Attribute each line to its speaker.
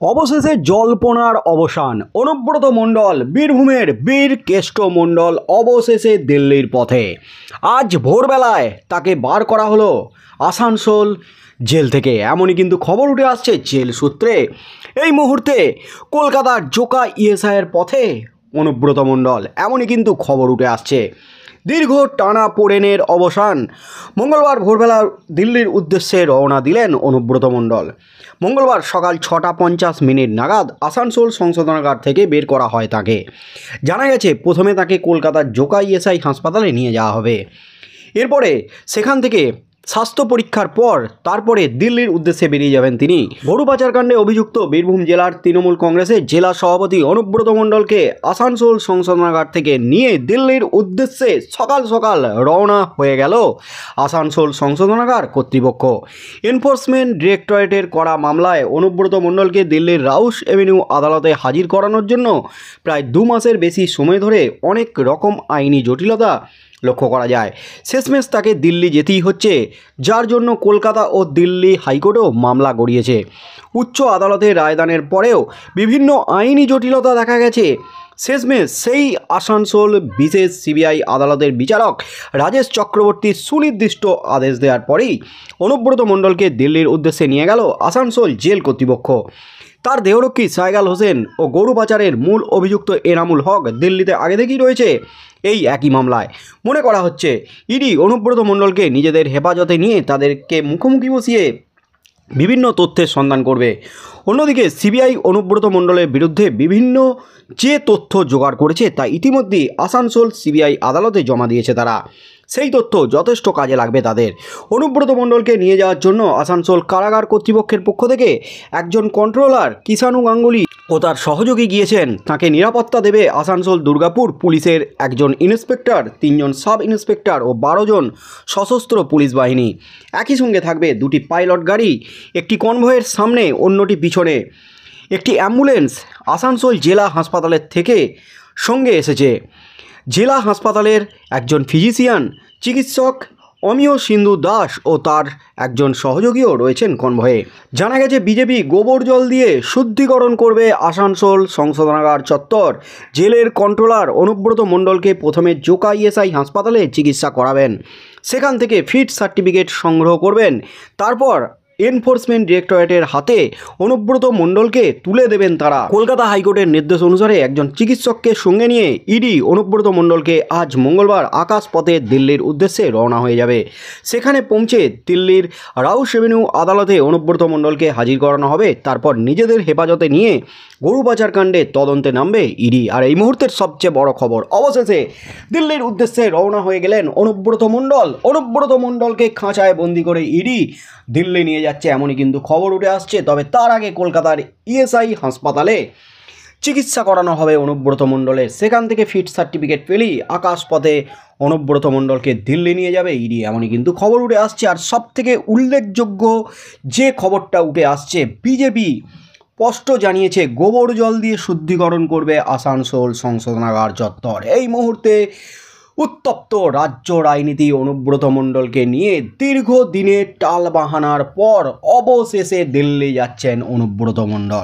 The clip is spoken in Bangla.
Speaker 1: অবশেষে জল্পনার অবসান। অনুব্রত মণ্ডল, বীরভূমের বীর কেষ্ট মণ্ডল অবশেষে দিল্লির পথে। আজ ভোরবেলায় তাকে বার করা হলো আসানসোল জেল থেকে। এমনই কিন্তু খবর উঠে আসছে জেল সূত্রে। এই মুহূর্তে কলকাতার জোকা ইএসআইয়ের পথে অনুব্রত মণ্ডল, এমনই কিন্তু খবর উঠে আসছে। দীর্ঘ টানা পোড়েনের অবসান। মঙ্গলবার ভোরবেলা দিল্লির উদ্দেশ্যে রওনা দিলেন অনুব্রত মণ্ডল। মঙ্গলবার সকাল ছটা পঞ্চাশ মিনিট নাগাদ আসানসোল সংশোধনাগার থেকে বের করা হয় তাকে। জানা গেছে, প্রথমে তাকে কলকাতার জোকা ইএসআই হাসপাতালে নিয়ে যাওয়া হবে। এরপরে সেখান থেকে স্বাস্থ্য পরীক্ষার পর তারপরে দিল্লির উদ্দেশ্যে বেরিয়ে যাবেন তিনি। গরু পাচারকাণ্ডে অভিযুক্ত বীরভূম জেলার তৃণমূল কংগ্রেসের জেলা সভাপতি অনুব্রত মণ্ডলকে আসানসোল সংশোধনাগার থেকে নিয়ে দিল্লির উদ্দেশ্যে সকাল সকাল রওনা হয়ে গেল আসানসোল সংশোধনাগার কর্তৃপক্ষ। এনফোর্সমেন্ট ডিরেক্টরেটের করা মামলায় অনুব্রত মণ্ডলকে দিল্লির রাউস এভিনিউ আদালতে হাজির করানোর জন্য প্রায় দু মাসের বেশি সময় ধরে অনেক রকম আইনি জটিলতা লক্ষ্য করা যায়। শেষমেশ তাকে দিল্লি যেতেই হচ্ছে, যার জন্য কলকাতা ও দিল্লি হাইকোর্টেও মামলা গড়িয়েছে। উচ্চ আদালতের রায়দানের পরেও বিভিন্ন আইনি জটিলতা দেখা গেছে। শেষমেশ সেই আসানসোল বিশেষ সিবিআই আদালতের বিচারক রাজেশ চক্রবর্তী সুনির্দিষ্ট আদেশ দেওয়ার পরেই অনুব্রত মণ্ডলকে দিল্লির উদ্দেশ্যে নিয়ে গেল আসানসোল জেল কর্তৃপক্ষ। তার দেহরক্ষী সাইগাল হোসেন ও গরু পাচারের মূল অভিযুক্ত এনামুল হক দিল্লিতে আগে থেকেই রয়েছে এই একই মামলায়। মনে করা হচ্ছে, ইডি অনুব্রত মণ্ডলকে নিজেদের হেফাজতে নিয়ে তাদেরকে মুখোমুখি বসিয়ে বিভিন্ন তথ্যের সন্ধান করবে। অন্যদিকে, সিবিআই অনুব্রত মণ্ডলের বিরুদ্ধে বিভিন্ন যে তথ্য জোগাড় করেছে তা ইতিমধ্যেই আসানসোল সিবিআই আদালতে জমা দিয়েছে তারা। সেই তথ্য যথেষ্ট কাজে লাগবে তাদের। অনুব্রত মণ্ডলকে নিয়ে যাওয়ার জন্য আসানসোল কারাগার কর্তৃপক্ষের পক্ষ থেকে একজন কন্ট্রোলার কিষাণু গাঙ্গুলি ও তার সহযোগী গিয়েছেন। তাকে নিরাপত্তা দেবে আসানসোল দুর্গাপুর পুলিশের একজন ইন্সপেক্টর তিনজন সাব ইন্সপেক্টর ও বারো জন সশস্ত্র পুলিশ বাহিনী। একই সঙ্গে থাকবে দুটি পাইলট গাড়ি, একটি কনভয়ের সামনে, অন্যটি পিছনে। একটি অ্যাম্বুলেন্স আসানসোল জেলা হাসপাতালের থেকে সঙ্গে এসেছে। জেলা হাসপাতালের একজন ফিজিশিয়ান চিকিৎসক অমিয় সিন্ধু দাস ও তার একজন সহযোগীও রয়েছেন কনভয়ে। জানা গেছে, বিজেপি গোবর জল দিয়ে শুদ্ধিকরণ করবে আসানসোল সংশোধনাগার চত্বর। জেলের কন্ট্রোলার অনুব্রত মণ্ডলকে প্রথমে জোকা ইএসআই হাসপাতালে চিকিৎসা করাবেন। সেখান থেকে ফিট সার্টিফিকেট সংগ্রহ করবেন। তারপর এনফোর্সমেন্ট ডিরেক্টরেটের হাতে অনুব্রত মণ্ডলকে তুলে দেবেন তারা। কলকাতা হাইকোর্টের নির্দেশ অনুসারে একজন চিকিৎসককে সঙ্গে নিয়ে ইডি অনুব্রত মণ্ডলকে আজ মঙ্গলবার আকাশপথে দিল্লির উদ্দেশ্যে রওনা হয়ে যাবে। সেখানে পৌঁছে দিল্লির রাউস এভিনিউ আদালতে অনুব্রত মণ্ডলকে হাজির করানো হবে। তারপর নিজেদের হেফাজতে নিয়ে গরু পাচার কাণ্ডে তদন্তে নামবে ইডি। আর এই মুহূর্তের সবচেয়ে বড় খবর, অবশেষে দিল্লির উদ্দেশ্যে রওনা হয়ে গেলেন অনুব্রত মণ্ডল। অনুব্রত মণ্ডলকে খাঁচায় বন্দি করে ইডি দিল্লি নিয়ে যাচ্ছে এমনই কিন্তু খবর উঠে আসছে। তবে তার আগে কলকাতার ইএসআই হাসপাতালে চিকিৎসা করানো হবে অনুব্রত মণ্ডলের। সেখান থেকে ফিট সার্টিফিকেট পেলেই আকাশপথে অনুব্রত মণ্ডলকে দিল্লি নিয়ে যাবে ইডি। এমনই কিন্তু খবর উঠে আসছে। আর সব থেকে উল্লেখযোগ্য যে খবরটা উঠে আসছে, বিজেপি স্পষ্ট জানিয়েছে, গোবর জল দিয়ে শুদ্ধিকরণ করবে আসানসোল সংশোধনাগার চত্বর। এই মুহূর্তে উত্তপ্ত রাজ্য রাজনীতি অনুব্রত মণ্ডলকে নিয়ে দীর্ঘদিনের টালবাহানার পর অবশেষে দিল্লি যাচ্ছেন অনুব্রত মণ্ডল।